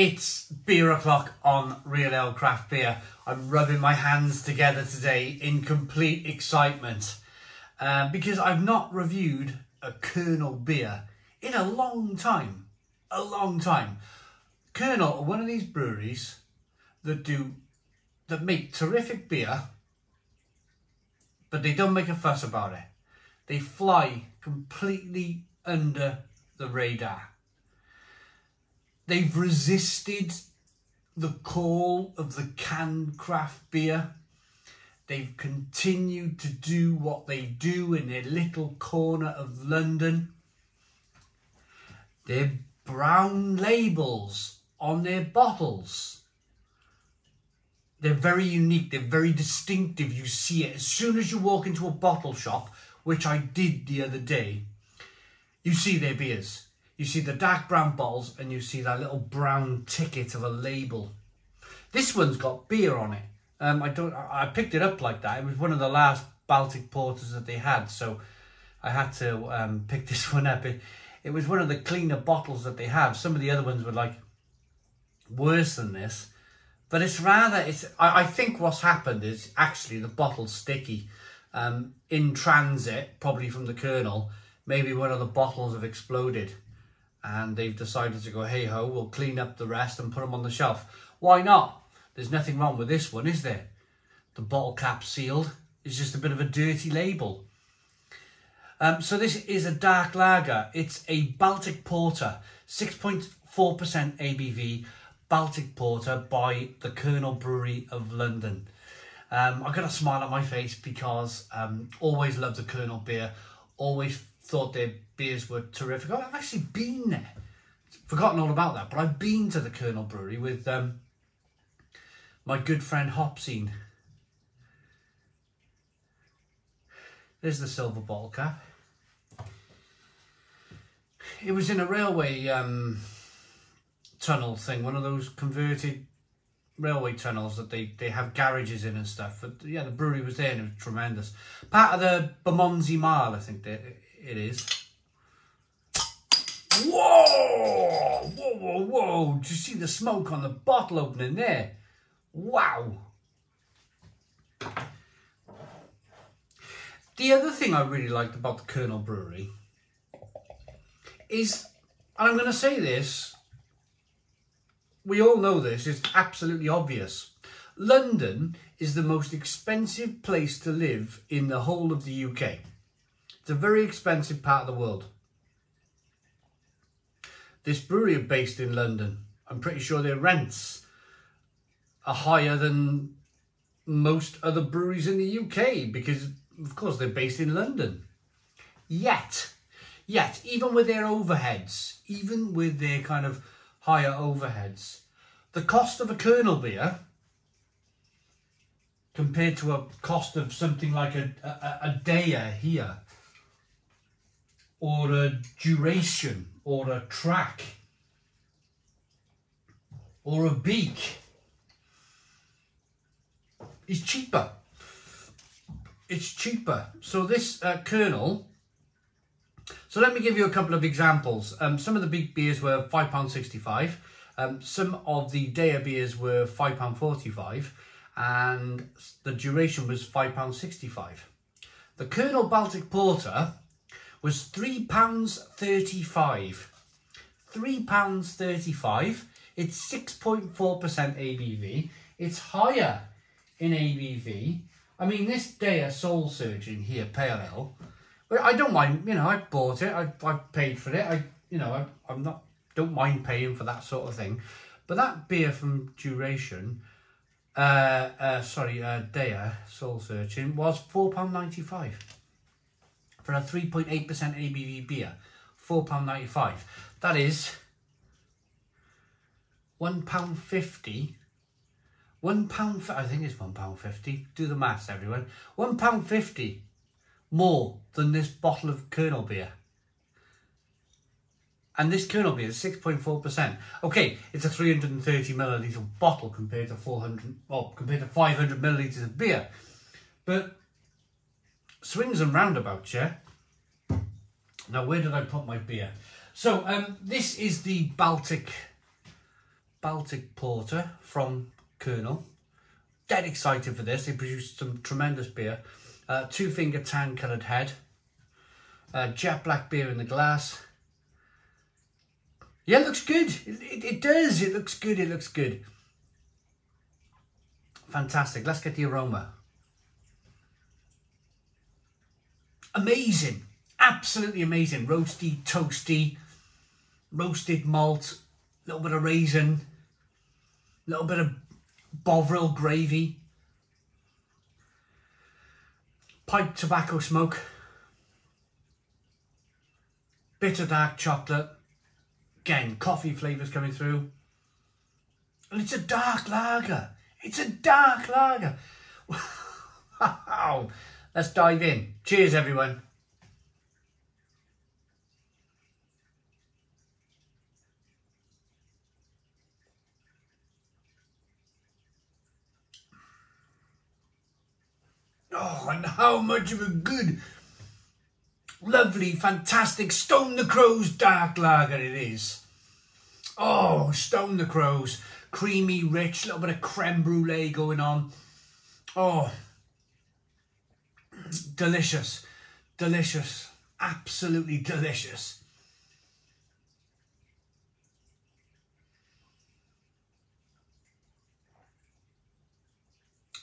It's beer o'clock on Real Ale Craft Beer. I'm rubbing my hands together today in complete excitement uh, because I've not reviewed a Kernel beer in a long time. A long time. Kernel are one of these breweries that do that make terrific beer, but they don't make a fuss about it. They fly completely under the radar. They've resisted the call of the canned craft beer. They've continued to do what they do in their little corner of London. Their brown labels on their bottles. They're very unique, they're very distinctive. You see it as soon as you walk into a bottle shop, which I did the other day. You see their beers. You see the dark brown bottles and you see that little brown ticket of a label. This one's got beer on it. Um, I don't. I picked it up like that. It was one of the last Baltic porters that they had, so I had to um, pick this one up. It, it was one of the cleaner bottles that they have. Some of the other ones were like worse than this, but it's rather. It's. I, I think what's happened is actually the bottle's sticky. Um, in transit, probably from the kernel, maybe one of the bottles have exploded and they've decided to go, hey ho, we'll clean up the rest and put them on the shelf. Why not? There's nothing wrong with this one, is there? The bottle cap sealed. It's just a bit of a dirty label. Um, so this is a dark lager. It's a Baltic Porter, 6.4% ABV Baltic Porter by the Kernel Brewery of London. Um, I've got a smile on my face because um, always loved the Kernel beer, always thought their beers were terrific. I've actually been there. Forgotten all about that, but I've been to the Kernel Brewery with um, my good friend Hopsine. There's the silver bottle cap. It was in a railway um, tunnel thing, one of those converted railway tunnels that they, they have garages in and stuff. But yeah, the brewery was there and it was tremendous. Part of the Bermondsey Mile, I think it is. Whoa! Whoa, whoa, whoa! Do you see the smoke on the bottle opening there? Wow! The other thing I really liked about the Kernel Brewery is, and I'm going to say this, we all know this, it's absolutely obvious. London is the most expensive place to live in the whole of the UK. It's a very expensive part of the world. This brewery are based in London. I'm pretty sure their rents are higher than most other breweries in the UK because, of course, they're based in London. Yet, yet, even with their overheads, even with their kind of higher overheads, the cost of a kernel beer compared to a cost of something like a, a, a Deya here or a duration or a track or a beak is cheaper. It's cheaper. So this uh, kernel, so let me give you a couple of examples. Um, some of the big beers were £5.65. Um, some of the Deya beers were £5.45 and the duration was £5.65. The Kernel Baltic Porter was £3.35. £3.35. It's 6.4% ABV. It's higher in ABV. I mean, this Deya Soul Searching here, Pale Ale, but I don't mind, you know, I bought it, I, I paid for it, I, you know, I, I'm not, don't mind paying for that sort of thing. But that beer from Duration, uh, uh, sorry, uh, Deya Soul Searching was £4.95 for a 3.8% ABV beer, £4.95. That is £1.50. One pound, I think it's one pound fifty. Do the maths, everyone. One pound fifty more than this bottle of Kernel beer. And this Kernel beer is 6.4%. Okay, it's a 330 milliliter bottle compared to 400, well, compared to 500 milliliters of beer. But swings and roundabouts, yeah? Now, where did I put my beer? So, um, this is the Baltic Baltic Porter from Kernel. Dead excited for this. They produced some tremendous beer. Uh, two finger tan coloured head. Uh, jet black beer in the glass. Yeah, it looks good. It, it, it does. It looks good. It looks good. Fantastic. Let's get the aroma. Amazing. Absolutely amazing. Roasty, toasty, roasted malt, a little bit of raisin, a little bit of Bovril gravy, pipe tobacco smoke, bitter dark chocolate, again, coffee flavours coming through. And it's a dark lager. It's a dark lager. wow. Let's dive in. Cheers, everyone. Oh, and how much of a good, lovely, fantastic Stone the Crows dark lager it is. Oh, Stone the Crows. Creamy, rich, little bit of creme brulee going on. Oh, delicious, delicious, absolutely delicious.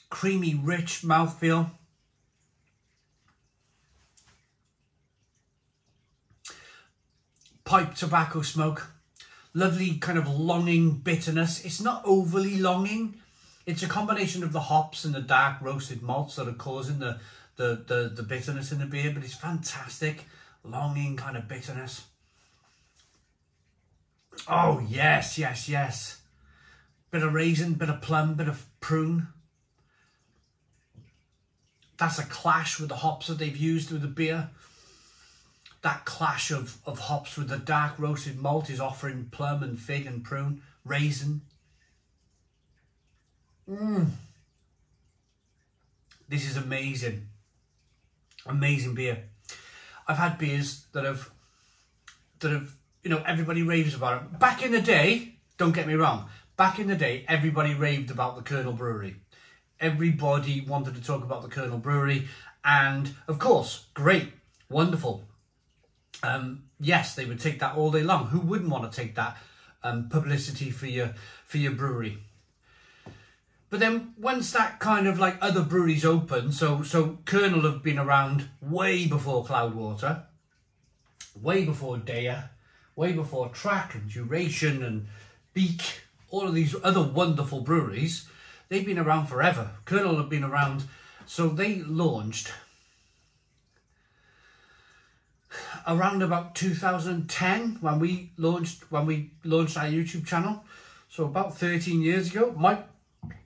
Creamy, rich mouthfeel. Pipe tobacco smoke. Lovely kind of longing bitterness. It's not overly longing. It's a combination of the hops and the dark roasted malts that are causing the the, the, the bitterness in the beer, but it's fantastic. Longing kind of bitterness. Oh, yes, yes, yes. Bit of raisin, bit of plum, bit of prune. That's a clash with the hops that they've used with the beer. That clash of, of hops with the dark roasted malt is offering plum and fig and prune, raisin. Mmm. This is amazing. Amazing beer. I've had beers that have that have you know everybody raves about it. Back in the day, don't get me wrong. Back in the day, everybody raved about the Kernel Brewery. Everybody wanted to talk about the Kernel Brewery, and of course, great, wonderful. Um, yes, they would take that all day long. Who wouldn't want to take that um, publicity for your for your brewery? But then once that kind of like other breweries open, so so Kernel have been around way before Cloudwater, way before Deya, way before Track and Duration and Beak, all of these other wonderful breweries, they've been around forever. Kernel have been around, so they launched around about 2010 when we launched when we launched our YouTube channel. So about 13 years ago, might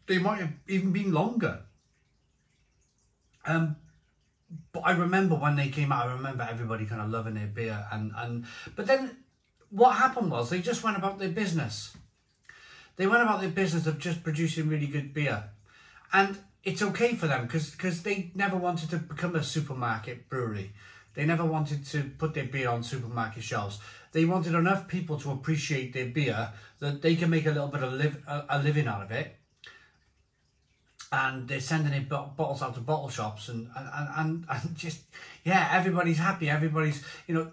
they might have even been longer. Um, but I remember when they came out, I remember everybody kind of loving their beer. And, and But then what happened was they just went about their business. They went about their business of just producing really good beer. And it's okay for them because they never wanted to become a supermarket brewery. They never wanted to put their beer on supermarket shelves. They wanted enough people to appreciate their beer that they can make a little bit of live, a, a living out of it and they're sending in bottles out to bottle shops and, and, and, and just, yeah, everybody's happy. Everybody's, you know,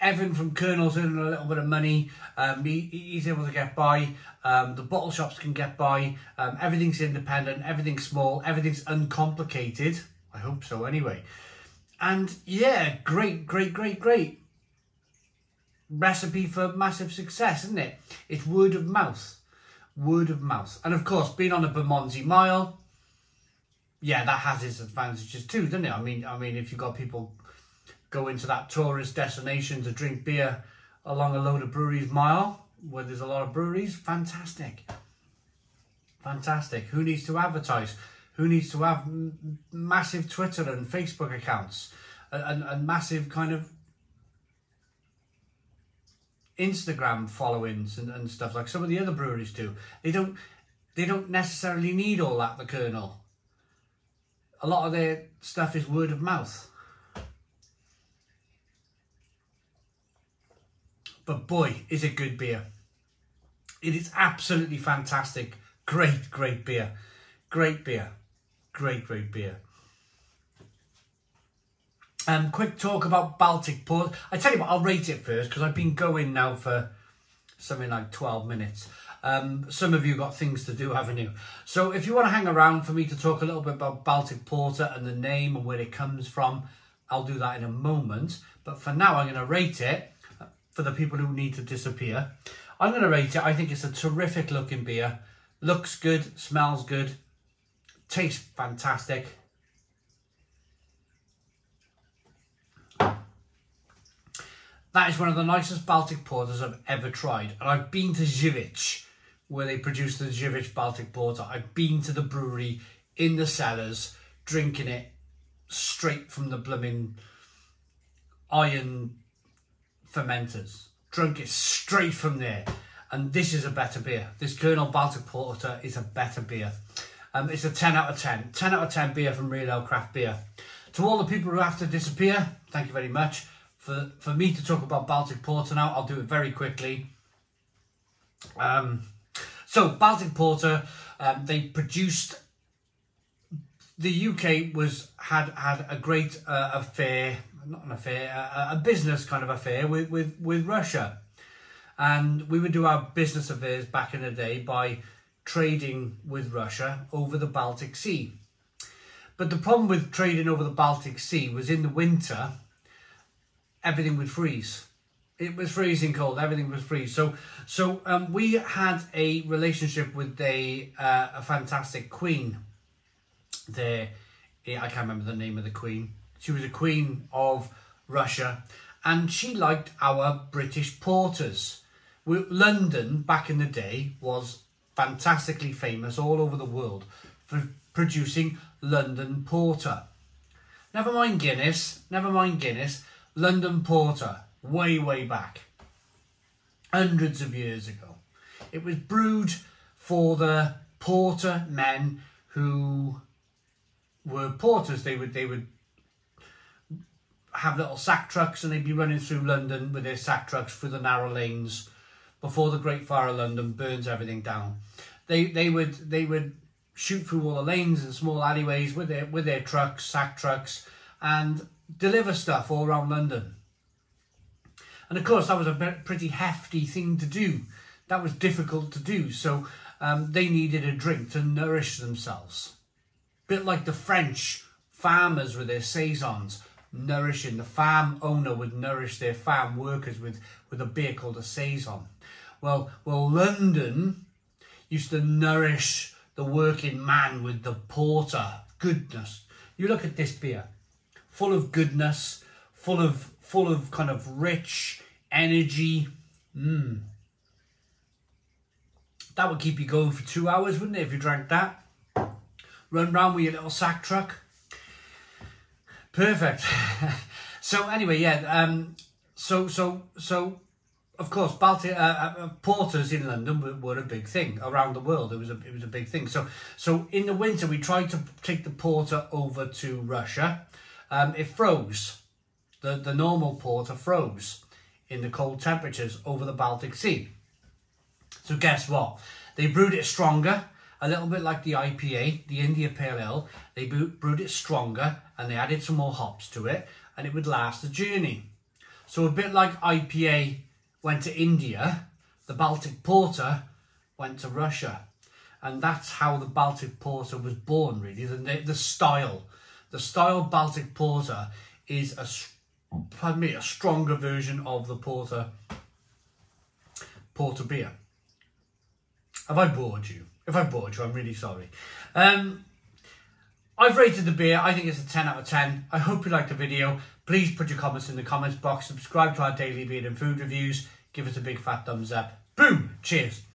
Evan from Kernel's earning a little bit of money. Um, he, he's able to get by. Um, the bottle shops can get by. Um, everything's independent. Everything's small. Everything's uncomplicated. I hope so anyway. And yeah, great, great, great, great. Recipe for massive success, isn't it? It's word of mouth word of mouth. And of course, being on a Bermondsey Mile, yeah, that has its advantages too, doesn't it? I mean, I mean, if you've got people going to that tourist destination to drink beer along a load of breweries mile, where there's a lot of breweries, fantastic. Fantastic. Who needs to advertise? Who needs to have massive Twitter and Facebook accounts and, and, and massive kind of Instagram followings and, and stuff like some of the other breweries do. They don't they don't necessarily need all that, the kernel. A lot of their stuff is word of mouth. But boy, is it good beer. It is absolutely fantastic. Great, great beer. Great beer. Great, great beer. Um, quick talk about Baltic Port. I tell you what, I'll rate it first because I've been going now for something like 12 minutes. Um, some of you got things to do, haven't you? So if you want to hang around for me to talk a little bit about Baltic Porter and the name and where it comes from, I'll do that in a moment. But for now, I'm going to rate it for the people who need to disappear. I'm going to rate it. I think it's a terrific looking beer. Looks good, smells good, tastes fantastic. That is one of the nicest Baltic porters I've ever tried. And I've been to Zivich, where they produce the Zivich Baltic Porter. I've been to the brewery in the cellars, drinking it straight from the blooming iron fermenters. Drunk it straight from there. And this is a better beer. This Kernel Baltic Porter is a better beer. Um, it's a 10 out of 10. 10 out of 10 beer from Real Ale Craft Beer. To all the people who have to disappear, thank you very much for, for me to talk about Baltic Porter now, I'll do it very quickly. Um, so, Baltic Porter, um, they produced, the UK was had had a great uh, affair, not an affair, a, a business kind of affair with, with, with Russia. And we would do our business affairs back in the day by trading with Russia over the Baltic Sea. But the problem with trading over the Baltic Sea was in the winter, everything would freeze. It was freezing cold. Everything was freeze. So, so um, we had a relationship with a uh, a fantastic queen. There, I can't remember the name of the queen. She was a queen of Russia, and she liked our British porters. We, London back in the day was fantastically famous all over the world for producing London porter. Never mind Guinness. Never mind Guinness London Porter, way, way back, hundreds of years ago. It was brewed for the porter men who were porters. They would they would have little sack trucks and they'd be running through London with their sack trucks through the narrow lanes before the Great Fire of London burns everything down. They they would they would shoot through all the lanes and small alleyways with their with their trucks, sack trucks, and deliver stuff all around London. And of course, that was a pretty hefty thing to do. That was difficult to do. So um, they needed a drink to nourish themselves. Bit like the French farmers with their saisons, nourishing. The farm owner would nourish their farm workers with, with a beer called a saison. Well, well, London used to nourish the working man with the porter. Goodness. You look at this beer full of goodness, full of full of kind of rich energy. Mm. That would keep you going for two hours, wouldn't it, if you drank that? Run round with your little sack truck. Perfect. so anyway, yeah. Um. So so so of course, Baltic uh, uh, porters in London were, were, a big thing around the world. It was a it was a big thing. So so in the winter we tried to take the porter over to Russia, um, it froze. The, the normal porter froze in the cold temperatures over the Baltic Sea. So guess what? They brewed it stronger, a little bit like the IPA, the India Pale Ale. They brewed it stronger and they added some more hops to it and it would last the journey. So a bit like IPA went to India, the Baltic Porter went to Russia. And that's how the Baltic Porter was born, really, the, the style the style Baltic Porter is a, pardon me, a stronger version of the Porter Porter beer. Have I bored you? If I bored you, I'm really sorry. Um, I've rated the beer. I think it's a 10 out of 10. I hope you liked the video. Please put your comments in the comments box. Subscribe to our daily beer and food reviews. Give us a big fat thumbs up. Boom! Cheers.